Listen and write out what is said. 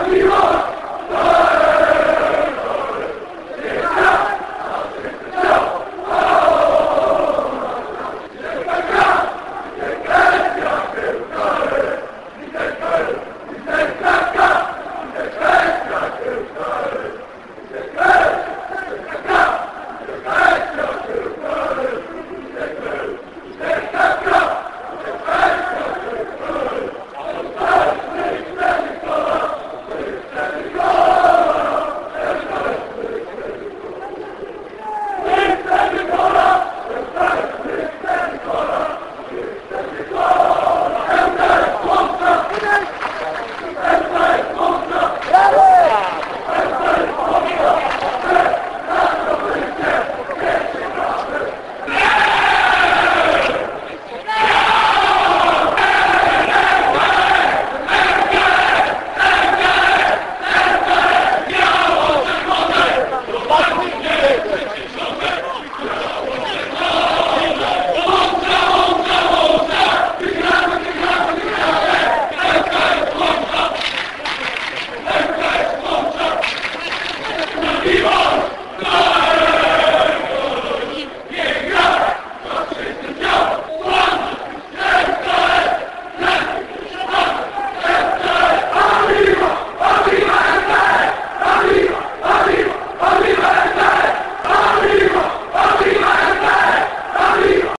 Arriba!